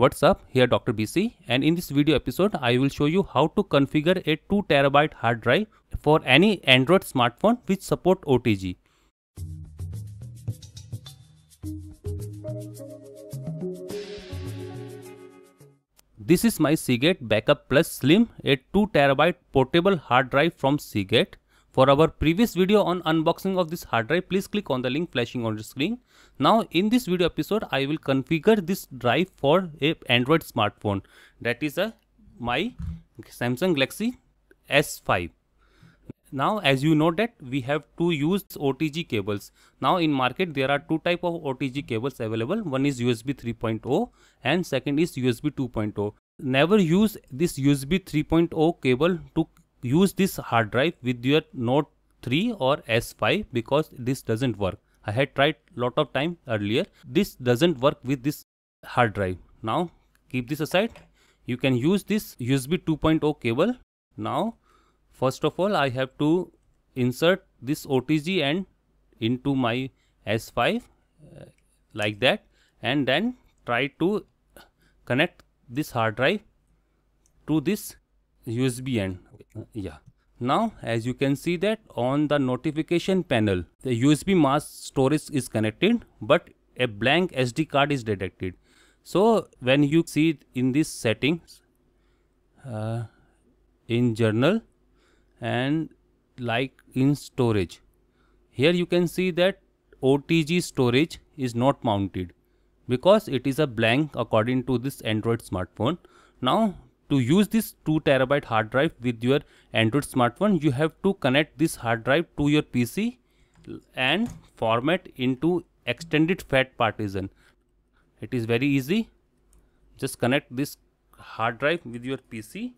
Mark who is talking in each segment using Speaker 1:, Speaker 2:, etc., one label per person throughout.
Speaker 1: What's up, here Dr. BC and in this video episode I will show you how to configure a 2TB hard drive for any Android smartphone which support OTG. This is my Seagate Backup Plus Slim, a 2TB portable hard drive from Seagate. For our previous video on unboxing of this hard drive, please click on the link flashing on the screen. Now in this video episode, I will configure this drive for a Android smartphone. That is a my Samsung Galaxy S5. Now as you know that we have to use OTG cables. Now in market there are two type of OTG cables available. One is USB 3.0 and second is USB 2.0. Never use this USB 3.0 cable to use this hard drive with your Note 3 or S5 because this doesn't work. I had tried lot of time earlier. This doesn't work with this hard drive. Now keep this aside. You can use this USB 2.0 cable. Now first of all I have to insert this OTG and into my S5 uh, like that and then try to connect this hard drive to this USB end yeah. Now as you can see that on the notification panel the USB mass storage is connected but a blank SD card is detected. So when you see in this settings uh, in General and like in storage here you can see that OTG storage is not mounted because it is a blank according to this Android smartphone. Now to use this 2 terabyte hard drive with your Android smartphone, you have to connect this hard drive to your PC and format into extended fat partition. It is very easy. Just connect this hard drive with your PC.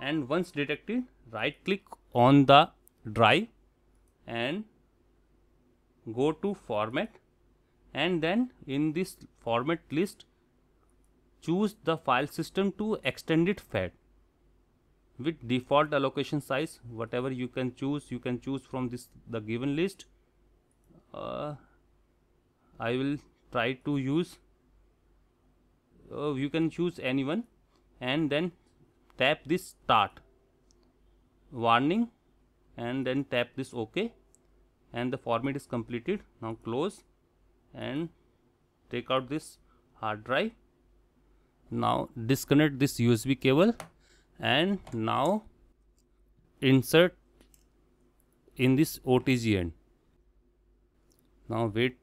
Speaker 1: And once detected, right click on the drive and go to format and then in this format list choose the file system to extended fat. With default allocation size whatever you can choose you can choose from this the given list. Uh, I will try to use uh, you can choose anyone. And then tap this start warning. And then tap this ok. And the format is completed. Now close and take out this hard drive. Now disconnect this USB cable and now insert in this OTG end. Now wait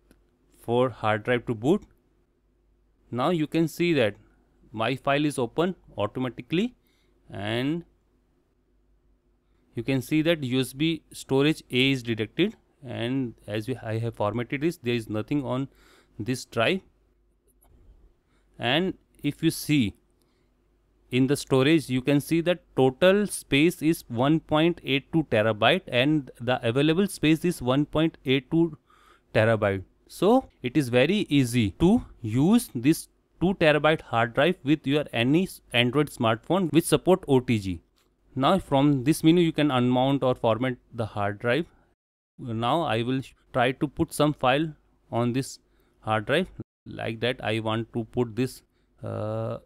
Speaker 1: for hard drive to boot. Now you can see that my file is open automatically and you can see that USB storage A is detected and as we, I have formatted this there is nothing on this drive and if you see in the storage you can see that total space is 1.82 terabyte and the available space is 1.82 terabyte. So it is very easy to use this 2 terabyte hard drive with your any android smartphone which support otg now from this menu you can unmount or format the hard drive now I will try to put some file on this hard drive. Like that I want to put this uh,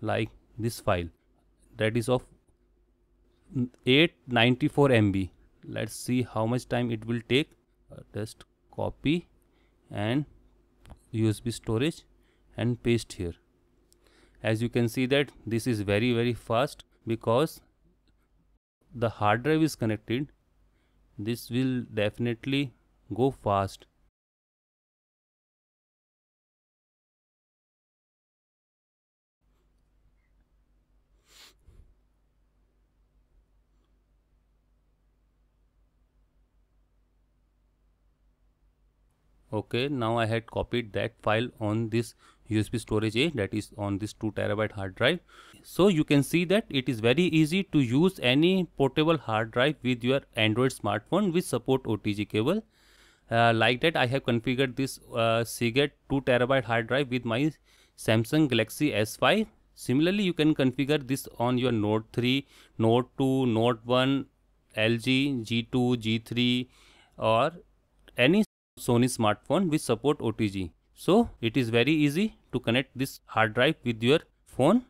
Speaker 1: like this file. That is of 894 MB let's see how much time it will take. Uh, just copy and USB storage and paste here. As you can see that this is very very fast because the hard drive is connected this will definitely go fast. Okay now I had copied that file on this USB storage A that is on this 2 terabyte hard drive so you can see that it is very easy to use any portable hard drive with your Android smartphone which support OTG cable. Uh, like that I have configured this uh, Seagate 2 terabyte hard drive with my Samsung Galaxy S5. Similarly, you can configure this on your Note 3, Note 2, Note 1, LG, G2, G3 or any Sony smartphone which support OTG. So it is very easy to connect this hard drive with your phone.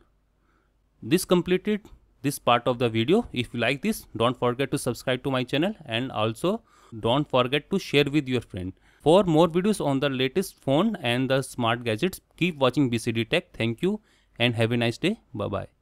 Speaker 1: This completed this part of the video. If you like this, don't forget to subscribe to my channel and also don't forget to share with your friend. For more videos on the latest phone and the smart gadgets, keep watching BCD Tech. Thank you and have a nice day. Bye bye.